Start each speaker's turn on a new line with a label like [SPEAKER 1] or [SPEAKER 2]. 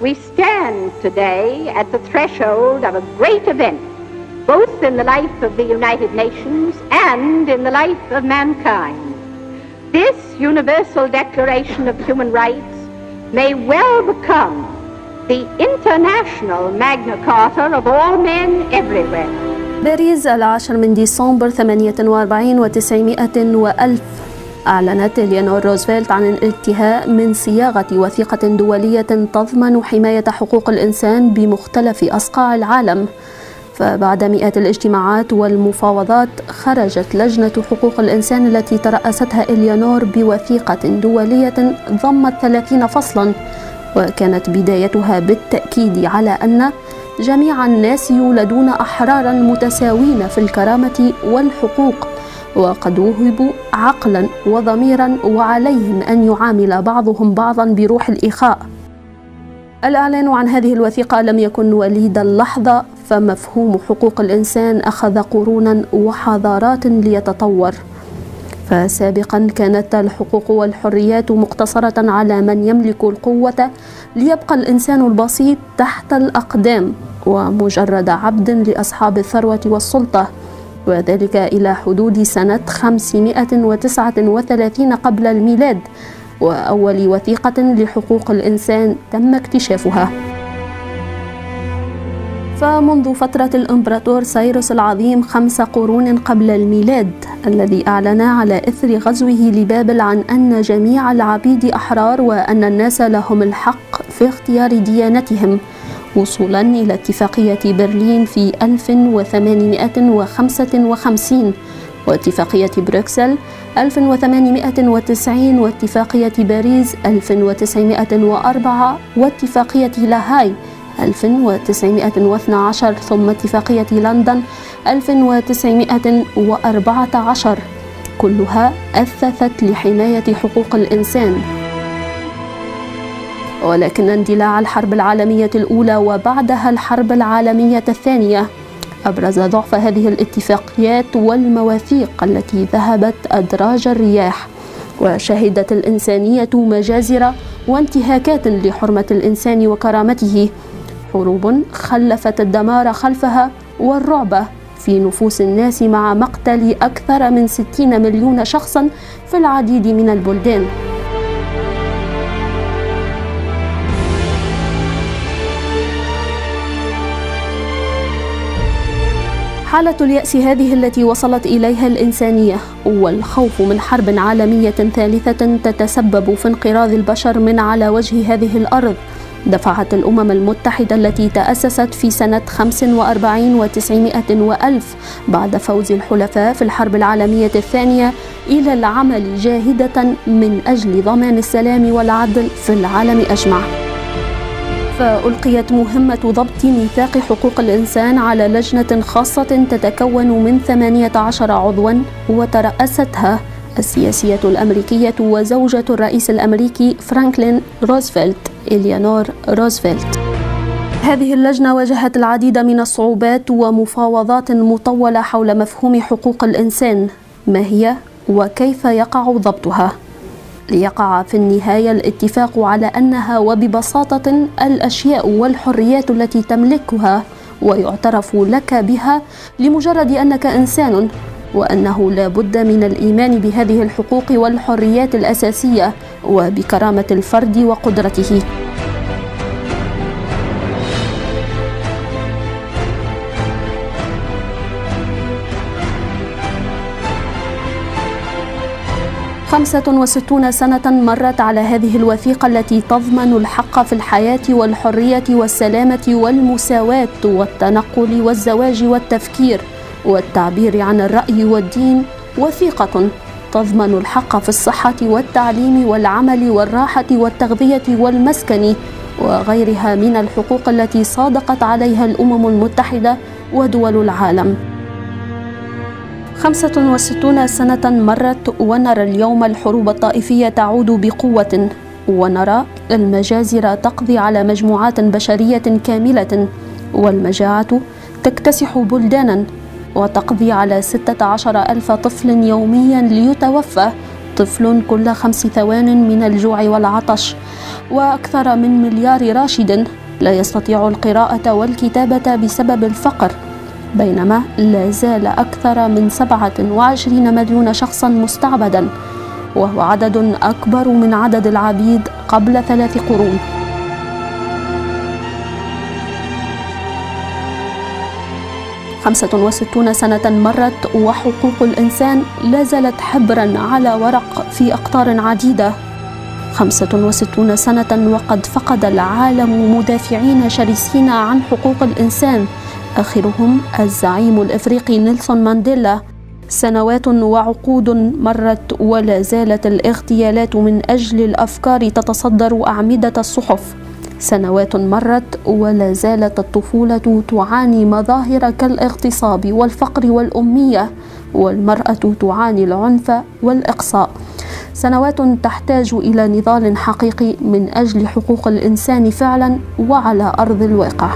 [SPEAKER 1] We stand today at the threshold of a great event, both in the life of the United Nations and in the life of mankind. This Universal Declaration of Human Rights may well become the international Magna Carta of all men everywhere.
[SPEAKER 2] باريس العاشر من ديسمبر 48 و900 وألف أعلنت إليانور روزفلت عن الانتهاء من صياغة وثيقة دولية تضمن حماية حقوق الإنسان بمختلف أصقاع العالم. فبعد مئات الاجتماعات والمفاوضات خرجت لجنة حقوق الإنسان التي ترأستها إليانور بوثيقة دولية ضمت ثلاثين فصلا وكانت بدايتها بالتأكيد على أن جميع الناس يولدون أحرارا متساوين في الكرامة والحقوق. وقد وهبوا عقلا وضميرا وعليهم أن يعامل بعضهم بعضا بروح الإخاء. الإعلان عن هذه الوثيقة لم يكن وليد اللحظة فمفهوم حقوق الإنسان أخذ قرونا وحضارات ليتطور. فسابقا كانت الحقوق والحريات مقتصرة على من يملك القوة ليبقى الإنسان البسيط تحت الأقدام ومجرد عبد لأصحاب الثروة والسلطة. وذلك إلى حدود سنة 539 قبل الميلاد وأول وثيقة لحقوق الإنسان تم اكتشافها. فمنذ فترة الإمبراطور سيروس العظيم خمس قرون قبل الميلاد الذي أعلن على إثر غزوه لبابل عن أن جميع العبيد أحرار وأن الناس لهم الحق في اختيار ديانتهم. وصولا إلى اتفاقية برلين في 1855 واتفاقية بروكسل 1890 واتفاقية باريس 1904 واتفاقية لاهاي 1912 ثم اتفاقية لندن 1914 كلها أثثت لحماية حقوق الإنسان. ولكن اندلاع الحرب العالمية الأولى وبعدها الحرب العالمية الثانية أبرز ضعف هذه الاتفاقيات والمواثيق التي ذهبت أدراج الرياح وشهدت الإنسانية مجازر وانتهاكات لحرمة الإنسان وكرامته. حروب خلفت الدمار خلفها والرعب في نفوس الناس مع مقتل أكثر من 60 مليون شخصا في العديد من البلدان. حالة اليأس هذه التي وصلت إليها الإنسانية والخوف من حرب عالمية ثالثة تتسبب في انقراض البشر من على وجه هذه الأرض. دفعت الأمم المتحدة التي تأسست في سنة 45 و900 وألف بعد فوز الحلفاء في الحرب العالمية الثانية إلى العمل جاهدة من أجل ضمان السلام والعدل في العالم أجمع. فألقيت مهمة ضبط ميثاق حقوق الإنسان على لجنة خاصة تتكون من 18 عضوا وترأستها السياسية الأمريكية وزوجة الرئيس الأمريكي فرانكلين روزفلت إليانور روزفلت. هذه اللجنة واجهت العديد من الصعوبات ومفاوضات مطولة حول مفهوم حقوق الإنسان ما هي وكيف يقع ضبطها؟ ليقع في النهاية الاتفاق على أنها وببساطة الأشياء والحريات التي تملكها ويعترف لك بها لمجرد أنك إنسان وأنه لا بد من الإيمان بهذه الحقوق والحريات الأساسية وبكرامة الفرد وقدرته. 65 سنة مرت على هذه الوثيقة التي تضمن الحق في الحياة والحرية والسلامة والمساواة والتنقل والزواج والتفكير والتعبير عن الرأي والدين. وثيقة تضمن الحق في الصحة والتعليم والعمل والراحة والتغذية والمسكن وغيرها من الحقوق التي صادقت عليها الأمم المتحدة ودول العالم. 65 سنة مرت ونرى اليوم الحروب الطائفية تعود بقوة ونرى المجازر تقضي على مجموعات بشرية كاملة والمجاعة تكتسح بلدانا وتقضي على 16 ألف طفل يوميا ليتوفى طفل كل خمس ثوان من الجوع والعطش وأكثر من مليار راشد. لا يستطيع القراءة والكتابة بسبب الفقر. بينما لا زال أكثر من 27 مليون شخصا مستعبدا وهو عدد أكبر من عدد العبيد قبل ثلاث قرون. خمسة وستون سنة مرت وحقوق الإنسان لا زالت حبرا على ورق في أقطار عديدة. خمسة وستون سنة وقد فقد العالم مدافعين شرسين عن حقوق الإنسان. آخرهم الزعيم الإفريقي نيلسون مانديلا. سنوات وعقود مرت ولا زالت الاغتيالات من أجل الأفكار تتصدر أعمدة الصحف. سنوات مرت ولا زالت الطفولة تعاني مظاهر كالاغتصاب والفقر والأمية والمرأة تعاني العنف والإقصاء. سنوات تحتاج إلى نضال حقيقي من أجل حقوق الإنسان فعلا وعلى أرض الواقع.